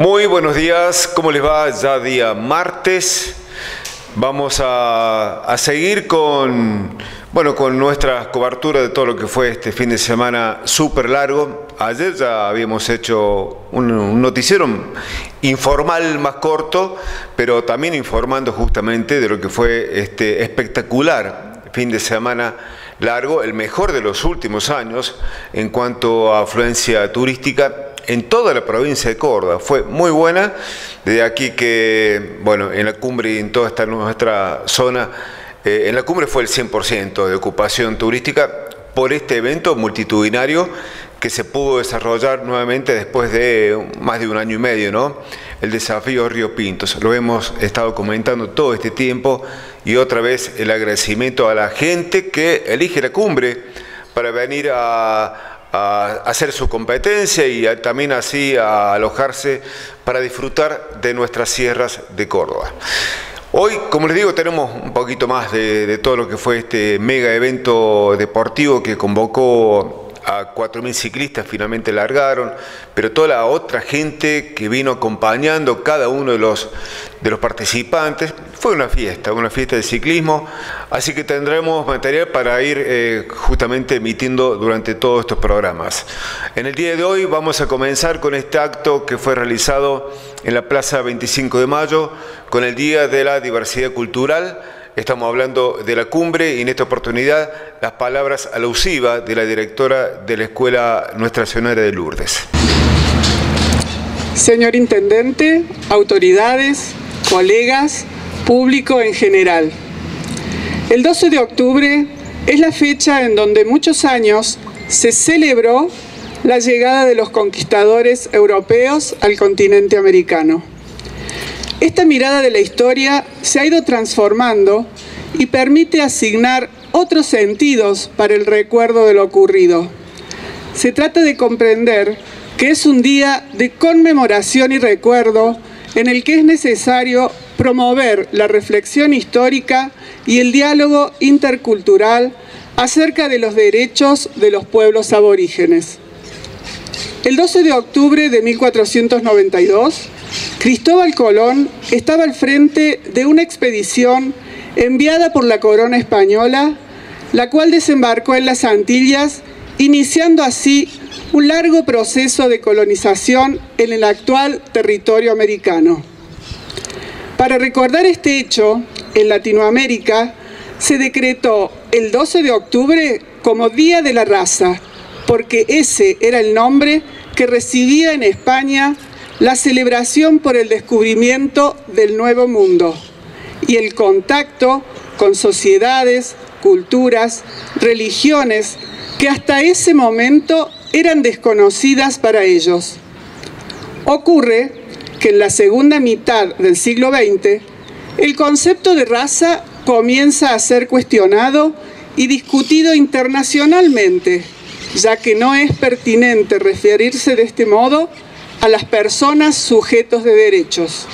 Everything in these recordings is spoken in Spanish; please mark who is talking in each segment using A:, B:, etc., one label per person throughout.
A: Muy buenos días, ¿cómo les va? Ya día martes. Vamos a, seguir con, bueno, con nuestra cobertura de todo lo que fue este fin de semana súper largo. Ayer ya habíamos hecho un, noticiero informal más corto, pero también informando justamente de lo que fue este espectacular fin de semana largo, el mejor de los últimos años en cuanto a afluencia turística en toda la provincia de Córdoba. Fue muy buena. Desde aquí que, bueno, en la cumbre y en toda esta nuestra zona, eh, en la cumbre fue el 100% de ocupación turística por este evento multitudinario que se pudo desarrollar nuevamente después de más de un año y medio, ¿no? El desafío Río Pintos. Lo hemos estado comentando todo este tiempo y otra vez el agradecimiento a la gente que elige la cumbre para venir a, a hacer su competencia y también así a alojarse para disfrutar de nuestras sierras de Córdoba. Hoy, como les digo, tenemos un poquito más de, de todo lo que fue este mega evento deportivo que convocó a 4.000 ciclistas finalmente largaron, pero toda la otra gente que vino acompañando cada uno de los, de los participantes, fue una fiesta, una fiesta de ciclismo, así que tendremos material para ir eh, justamente emitiendo durante todos estos programas. En el día de hoy vamos a comenzar con este acto que fue realizado en la Plaza 25 de Mayo, con el Día de la Diversidad Cultural, Estamos hablando de la cumbre y en esta oportunidad las palabras alusivas de la directora de la Escuela Nuestra Señora de Lourdes.
B: Señor Intendente, autoridades, colegas, público en general. El 12 de octubre es la fecha en donde muchos años se celebró la llegada de los conquistadores europeos al continente americano. Esta mirada de la historia se ha ido transformando y permite asignar otros sentidos para el recuerdo de lo ocurrido. Se trata de comprender que es un día de conmemoración y recuerdo en el que es necesario promover la reflexión histórica y el diálogo intercultural acerca de los derechos de los pueblos aborígenes. El 12 de octubre de 1492, Cristóbal Colón estaba al frente de una expedición enviada por la corona española, la cual desembarcó en las Antillas, iniciando así un largo proceso de colonización en el actual territorio americano. Para recordar este hecho, en Latinoamérica se decretó el 12 de octubre como Día de la Raza, porque ese era el nombre que recibía en España la celebración por el descubrimiento del Nuevo Mundo y el contacto con sociedades, culturas, religiones que hasta ese momento eran desconocidas para ellos. Ocurre que en la segunda mitad del siglo XX el concepto de raza comienza a ser cuestionado y discutido internacionalmente, ya que no es pertinente referirse de este modo a las personas sujetos de derechos.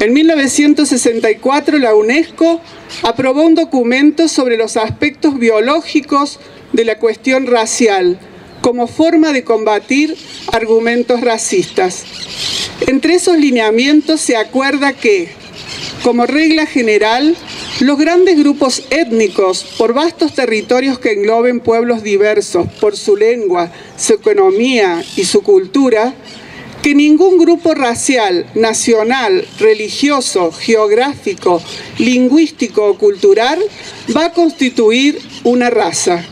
B: En 1964 la UNESCO aprobó un documento sobre los aspectos biológicos de la cuestión racial como forma de combatir argumentos racistas. Entre esos lineamientos se acuerda que, como regla general, los grandes grupos étnicos, por vastos territorios que engloben pueblos diversos, por su lengua, su economía y su cultura, que ningún grupo racial, nacional, religioso, geográfico, lingüístico o cultural va a constituir una raza.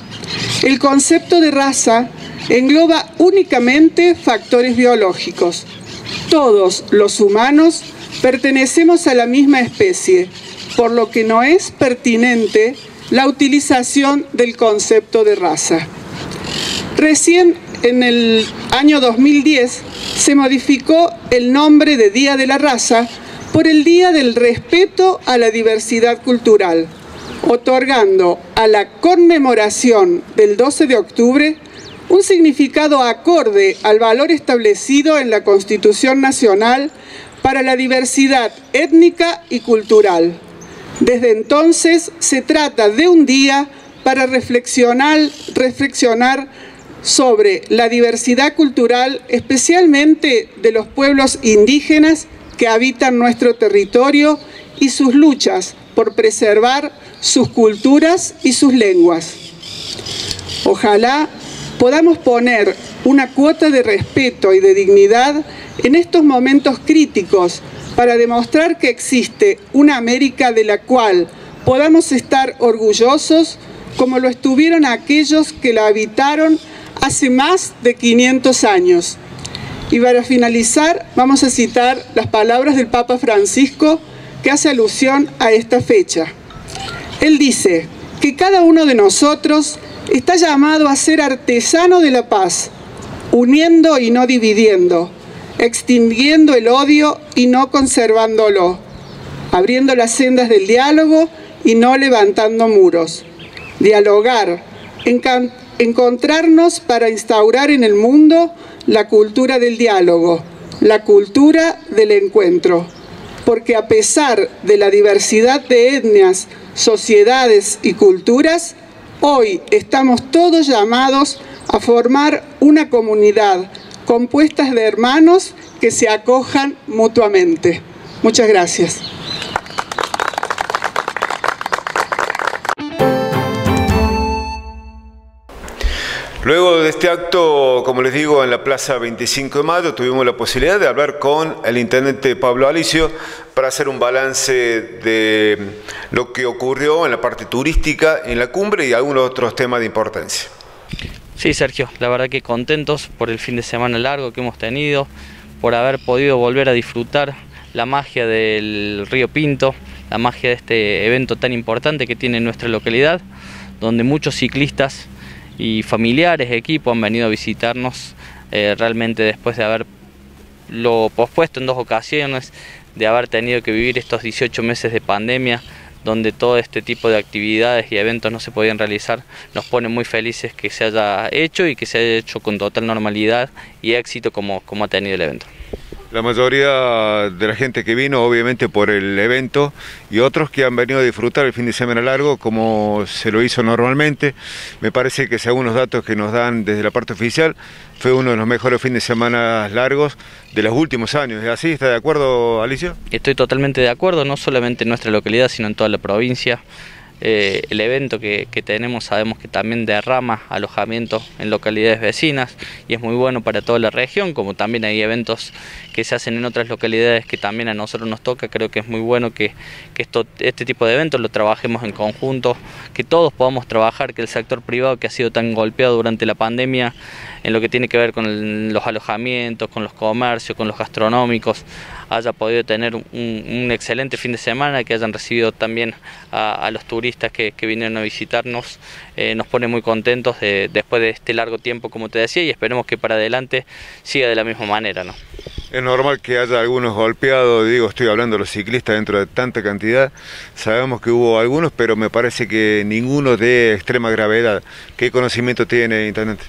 B: El concepto de raza engloba únicamente factores biológicos. Todos los humanos pertenecemos a la misma especie, por lo que no es pertinente la utilización del concepto de raza. Recién en el año 2010 se modificó el nombre de Día de la Raza por el Día del Respeto a la Diversidad Cultural, otorgando a la conmemoración del 12 de octubre un significado acorde al valor establecido en la Constitución Nacional para la diversidad étnica y cultural. Desde entonces se trata de un día para reflexionar, reflexionar sobre la diversidad cultural, especialmente de los pueblos indígenas que habitan nuestro territorio y sus luchas por preservar sus culturas y sus lenguas. Ojalá podamos poner una cuota de respeto y de dignidad en estos momentos críticos para demostrar que existe una América de la cual podamos estar orgullosos como lo estuvieron aquellos que la habitaron hace más de 500 años. Y para finalizar, vamos a citar las palabras del Papa Francisco que hace alusión a esta fecha. Él dice que cada uno de nosotros está llamado a ser artesano de la paz, uniendo y no dividiendo, extinguiendo el odio y no conservándolo, abriendo las sendas del diálogo y no levantando muros. Dialogar, encontrarnos para instaurar en el mundo la cultura del diálogo, la cultura del encuentro. Porque a pesar de la diversidad de etnias, sociedades y culturas, hoy estamos todos llamados a formar una comunidad compuesta de hermanos que se acojan mutuamente. Muchas gracias.
A: Luego de este acto, como les digo, en la Plaza 25 de Mayo, tuvimos la posibilidad de hablar con el intendente Pablo Alicio para hacer un balance de lo que ocurrió en la parte turística, en la cumbre y algunos otros temas de importancia.
C: Sí, Sergio, la verdad que contentos por el fin de semana largo que hemos tenido, por haber podido volver a disfrutar la magia del río Pinto, la magia de este evento tan importante que tiene nuestra localidad, donde muchos ciclistas y familiares, equipos han venido a visitarnos eh, realmente después de haberlo pospuesto en dos ocasiones, de haber tenido que vivir estos 18 meses de pandemia donde todo este tipo de actividades y eventos no se podían realizar, nos pone muy felices que se haya hecho y que se haya hecho con total normalidad y éxito como, como ha tenido el evento.
A: La mayoría de la gente que vino, obviamente por el evento, y otros que han venido a disfrutar el fin de semana largo, como se lo hizo normalmente. Me parece que según los datos que nos dan desde la parte oficial, fue uno de los mejores fines de semana largos de los últimos años. ¿Es así? ¿Está de acuerdo, Alicia?
C: Estoy totalmente de acuerdo, no solamente en nuestra localidad, sino en toda la provincia. Eh, el evento que, tenemos sabemos que también derrama alojamiento en localidades vecinas y es muy bueno para toda la región, como también hay eventos que se hacen en otras localidades que también a nosotros nos toca, creo que es muy bueno que, esto, este tipo de eventos lo trabajemos en conjunto, que todos podamos trabajar, que el sector privado que ha sido tan golpeado durante la pandemia en lo que tiene que ver con los alojamientos, con los comercios, con los gastronómicos, haya podido tener un, excelente fin de semana, que hayan recibido también a, los turistas que, vinieron a visitarnos. Eh, nos pone muy contentos después de este largo tiempo, como te decía, y esperemos que para adelante siga de la misma manera. ¿no?
A: Es normal que haya algunos golpeados, digo, estoy hablando de los ciclistas dentro de tanta cantidad. Sabemos que hubo algunos, pero me parece que ninguno de extrema gravedad. ¿Qué conocimiento tiene, Intendente?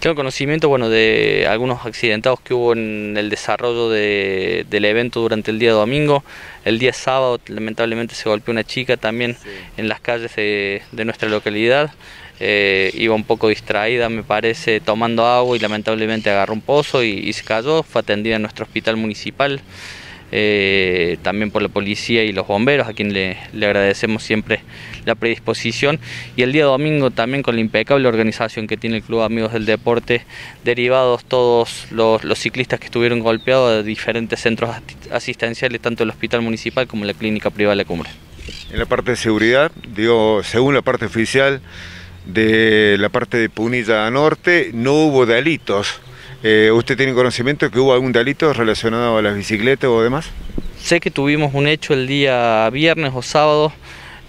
C: Tengo conocimiento bueno, de algunos accidentados que hubo en el desarrollo del evento durante el día domingo. El día sábado lamentablemente se golpeó una chica también en las calles de, nuestra localidad. Eh, iba un poco distraída, me parece, tomando agua y lamentablemente agarró un pozo y, y se cayó. Fue atendida en nuestro hospital municipal. Eh, también por la policía y los bomberos, a quien le, agradecemos siempre la predisposición. Y el día domingo también con la impecable organización que tiene el Club Amigos del Deporte, derivados todos los, ciclistas que estuvieron golpeados de diferentes centros asistenciales, tanto el Hospital Municipal como la Clínica Privada de la Cumbre.
A: En la parte de seguridad, digo, según la parte oficial de la parte de Punilla Norte, no hubo delitos eh, ¿Usted tiene conocimiento de que hubo algún delito relacionado a las bicicletas o demás?
C: Sé que tuvimos un hecho el día viernes o sábado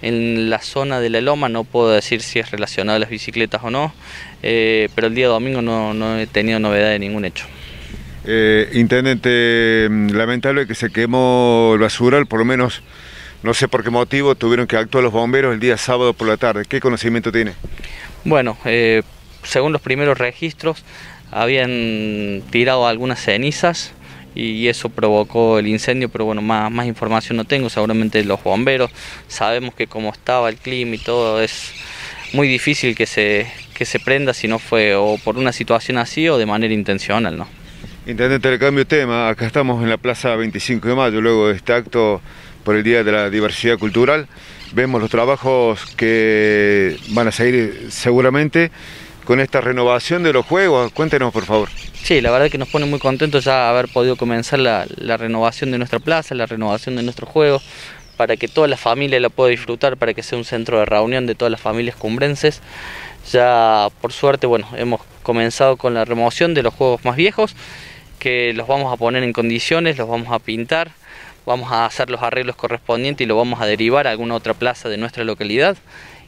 C: en la zona de la Loma, no puedo decir si es relacionado a las bicicletas o no, eh, pero el día domingo no, he tenido novedad de ningún hecho.
A: Eh, intendente, mm, lamentable que se quemó el basural, por lo menos no sé por qué motivo tuvieron que actuar los bomberos el día sábado por la tarde. ¿Qué conocimiento tiene?
C: Bueno, según los primeros registros, habían tirado algunas cenizas y eso provocó el incendio, pero bueno, más, más información no tengo, seguramente los bomberos, sabemos que como estaba el clima y todo es muy difícil que se, que se prenda si no fue o por una situación así o de manera intencional, ¿no?
A: Intendente, le cambio tema. Acá estamos en la Plaza 25 de Mayo, luego de este acto por el Día de la Diversidad Cultural. Vemos los trabajos que van a seguir seguramente con esta renovación de los juegos. Cuéntenos, por favor.
C: Sí, la verdad que nos pone muy contentos ya haber podido comenzar la, renovación de nuestra plaza, la renovación de nuestros juegos, para que toda la familia la pueda disfrutar, para que sea un centro de reunión de todas las familias cumbrenses. Ya por suerte, bueno, hemos comenzado con la remoción de los juegos más viejos, que los vamos a poner en condiciones, los vamos a pintar, vamos a hacer los arreglos correspondientes y lo vamos a derivar a alguna otra plaza de nuestra localidad.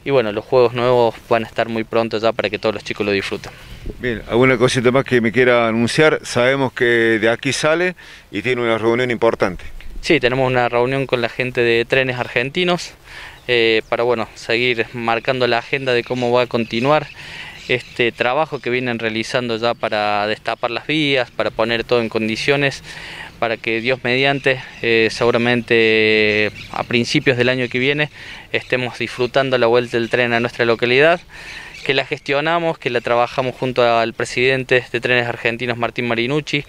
C: Y bueno, los juegos nuevos van a estar muy pronto ya para que todos los chicos lo disfruten.
A: Bien, ¿alguna cosita más que me quiera anunciar? Sabemos que de aquí sale y tiene una reunión importante.
C: Sí, tenemos una reunión con la gente de trenes argentinos eh, para bueno, seguir marcando la agenda de cómo va a continuar este trabajo que vienen realizando ya para destapar las vías, para poner todo en condiciones para que Dios mediante, eh, seguramente a principios del año que viene, estemos disfrutando la vuelta del tren a nuestra localidad, que la gestionamos, que la trabajamos junto al presidente de Trenes Argentinos, Martín Marinucci,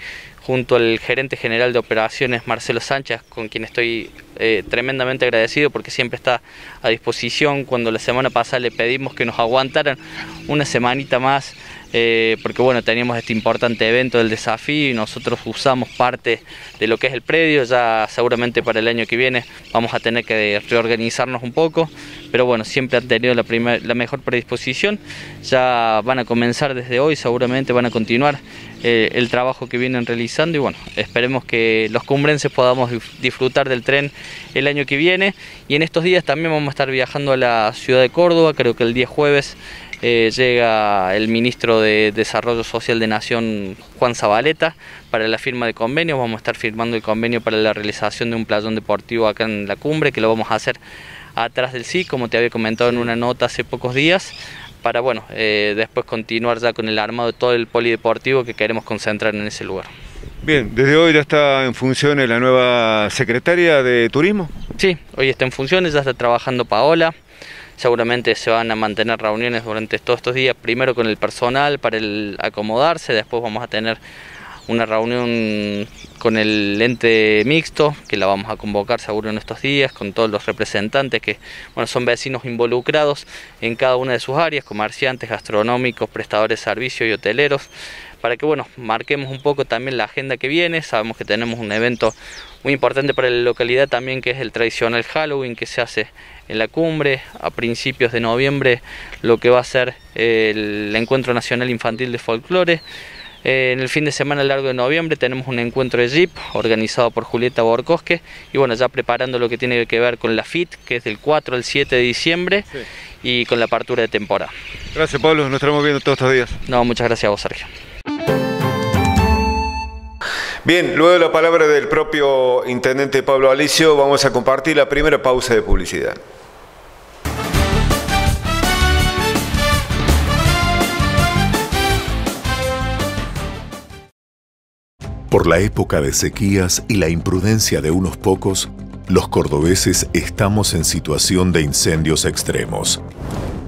C: junto al gerente general de operaciones Marcelo Sánchez, con quien estoy eh, tremendamente agradecido porque siempre está a disposición. Cuando la semana pasada le pedimos que nos aguantaran una semanita más eh, porque bueno, teníamos este importante evento del desafío y nosotros usamos parte de lo que es el predio, ya seguramente para el año que viene vamos a tener que reorganizarnos un poco, pero bueno, siempre han tenido la, la mejor predisposición, ya van a comenzar desde hoy, seguramente van a continuar eh, el trabajo que vienen realizando. Y bueno, esperemos que los cumbrenses podamos disfrutar del tren el año que viene. Y en estos días también vamos a estar viajando a la ciudad de Córdoba, creo que el día jueves eh, llega el ministro de Desarrollo Social de Nación, Juan Zabaleta, para la firma de convenio. Vamos a estar firmando el convenio para la realización de un playón deportivo acá en la cumbre, que lo vamos a hacer atrás del sí, como te había comentado en una nota hace pocos días, para bueno, eh, después continuar ya con el armado de todo el polideportivo que queremos concentrar en ese lugar.
A: Bien, desde hoy ya está en funciones la nueva secretaria de Turismo.
C: Sí, hoy está en funciones, ya está trabajando Paola. Seguramente se van a mantener reuniones durante todos estos días, primero con el personal para el acomodarse, después vamos a tener una reunión con el ente mixto, que la vamos a convocar seguro en estos días, con todos los representantes que bueno, son vecinos involucrados en cada una de sus áreas, comerciantes, gastronómicos, prestadores de servicios y hoteleros, para que bueno, marquemos un poco también la agenda que viene, sabemos que tenemos un evento muy importante para la localidad también que es el tradicional Halloween que se hace en la cumbre a principios de noviembre lo que va a ser el Encuentro Nacional Infantil de Folclore. Eh, en el fin de semana largo de noviembre tenemos un encuentro de Jeep organizado por Julieta Borcosque y bueno, ya preparando lo que tiene que ver con la FIT, que es del 4 al 7 de diciembre y con la apertura de temporada.
A: Gracias Pablo, nos estaremos viendo todos estos días.
C: No, muchas gracias a vos Sergio.
A: Bien, luego de la palabra del propio intendente Pablo Alicio, vamos a compartir la primera pausa de publicidad.
D: Por la época de sequías y la imprudencia de unos pocos, los cordobeses estamos en situación de incendios extremos.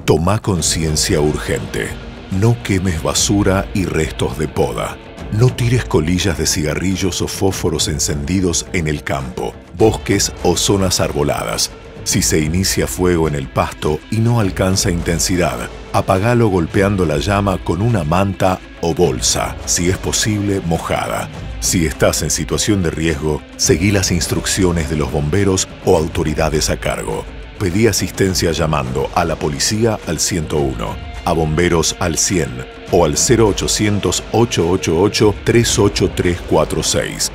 D: Toma conciencia urgente. No quemes basura y restos de poda. No tires colillas de cigarrillos o fósforos encendidos en el campo, bosques o zonas arboladas. Si se inicia fuego en el pasto y no alcanza intensidad, apagalo golpeando la llama con una manta o bolsa, si es posible mojada. Si estás en situación de riesgo, seguí las instrucciones de los bomberos o autoridades a cargo. Pedí asistencia llamando a la policía al 101, a bomberos al 100 o al 0800 888 38346.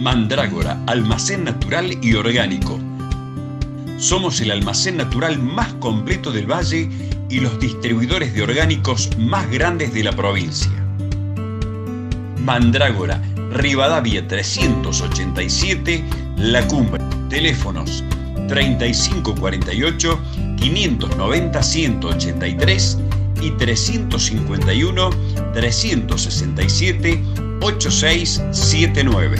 E: Mandrágora, almacén natural y orgánico. Somos el almacén natural más completo del valle y los distribuidores de orgánicos más grandes de la provincia. Mandrágora, Rivadavia 387, La Cumbre. Teléfonos 3548 590 183 y 351 367 8679.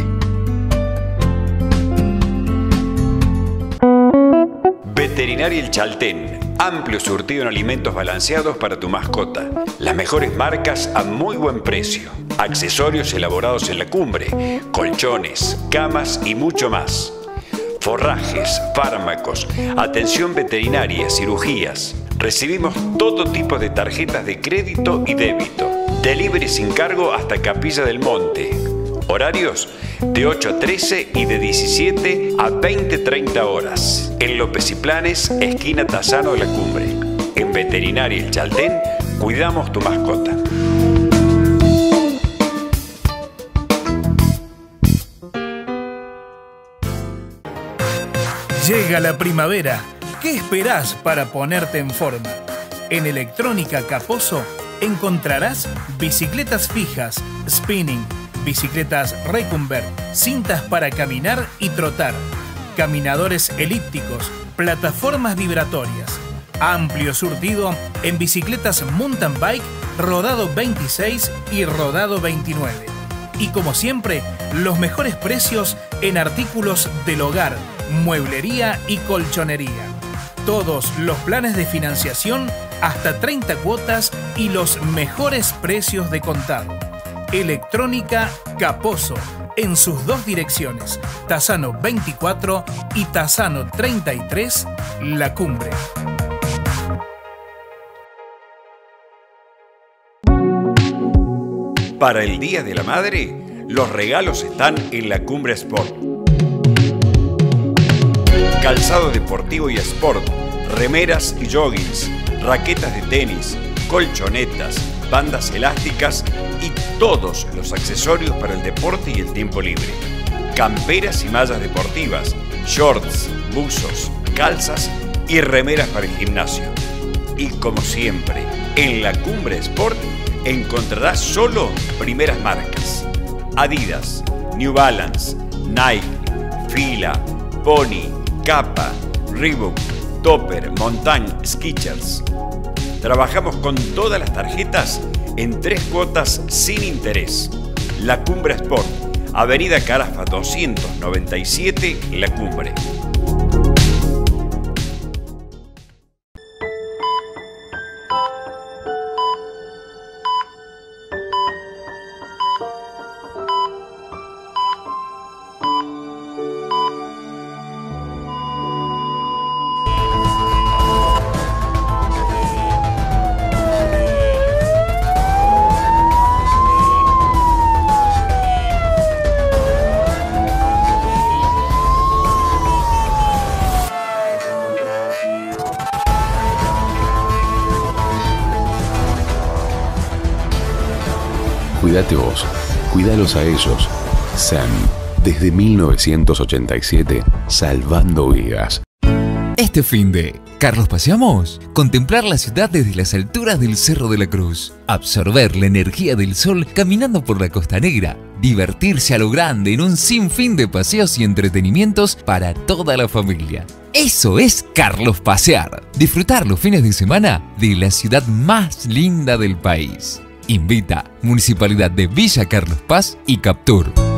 E: Veterinaria El Chaltén. Amplio surtido en alimentos balanceados para tu mascota. Las mejores marcas a muy buen precio. Accesorios elaborados en la cumbre. Colchones, camas y mucho más. Forrajes, fármacos, atención veterinaria, cirugías. Recibimos todo tipo de tarjetas de crédito y débito. Delivery sin cargo hasta Capilla del Monte. Horarios de 8 a 13 y de 17 a 20-30 horas. En López y Planes, esquina Tazano de la Cumbre. En Veterinaria El Chaltén, cuidamos tu mascota.
F: Llega la primavera. ¿Qué esperás para ponerte en forma? En Electrónica Caposo encontrarás bicicletas fijas, spinning, bicicletas Recumber, cintas para caminar y trotar, caminadores elípticos, plataformas vibratorias, amplio surtido en bicicletas mountain bike, rodado 26 y rodado 29. Y como siempre, los mejores precios en artículos del hogar, mueblería y colchonería. Todos los planes de financiación hasta 30 cuotas y los mejores precios de contado. Electrónica Caposo, en sus dos direcciones, Tasano 24 y Tasano 33, La Cumbre.
E: Para el Día de la Madre, los regalos están en la Cumbre Sport. Calzado deportivo y sport, remeras y joggings, raquetas de tenis, colchonetas, bandas elásticas y todos los accesorios para el deporte y el tiempo libre. Camperas y mallas deportivas, shorts, buzos, calzas y remeras para el gimnasio. Y como siempre, en la Cumbre Sport encontrarás solo primeras marcas. Adidas, New Balance, Nike, Fila, Pony, Kappa, Reebok, Topper, Montagne, Skechers. Trabajamos con todas las tarjetas en tres cuotas sin interés. La Cumbre Sport, Avenida Carafa 297, La Cumbre.
G: A ellos. SAN, desde 1987, salvando vidas.
H: Este fin de Carlos Paseamos, contemplar la ciudad desde las alturas del Cerro de la Cruz, absorber la energía del sol caminando por la Costa Negra, divertirse a lo grande en un sinfín de paseos y entretenimientos para toda la familia. Eso es Carlos Pasear, disfrutar los fines de semana de la ciudad más linda del país. Invita Municipalidad de Villa Carlos Paz y Captur.